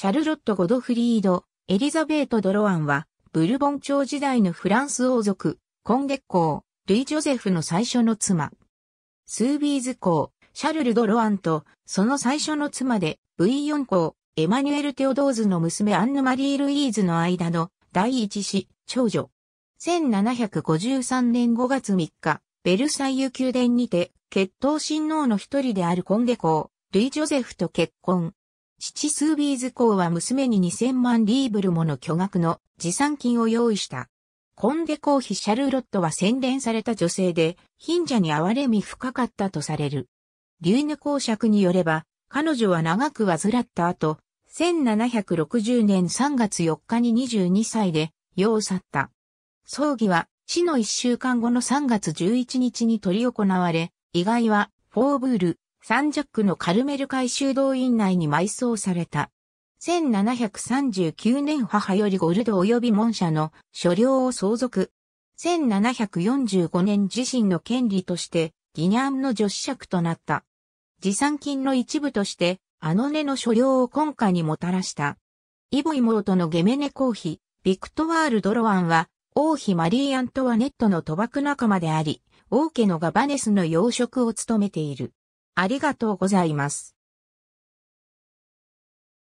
シャルロット・ゴドフリード、エリザベート・ド・ロアンは、ブルボン朝時代のフランス王族、コンデ公、ルイ・ジョゼフの最初の妻。スービーズ公、シャルル・ド・ロアンと、その最初の妻で、ブイヨン公、エマニュエル・テオドーズの娘アンヌ・マリー・ルイーズの間の第一子、長女。1753年5月3日、ベルサイユ宮殿にて、血統親王の一人であるコンデ公、ルイ・ジョゼフと結婚。父スービーズ公は娘に2000万リーブルもの巨額の持参金を用意した。コンデ公妃シャルロットは洗練された女性で、貧者に憐れみ深かったとされる。リュイヌ公爵によれば、彼女は長く患った後、1760年3月4日に22歳で世を去った。葬儀は死の1週間後の3月11日に執り行われ、意外はフォーブール、サンジャックのカルメル回収動院内に埋葬された。1739年母よりゴルド及び門社の所領を相続。1745年自身の権利としてギニャンの女子爵となった。持参金の一部としてあの根の所領を今回にもたらした。イボ妹のゲメネ公妃、ビクトワール・ドロワンは王妃マリー・アントワネットの賭博仲間であり、王家のガバネスの養殖を務めている。ありがとうございます。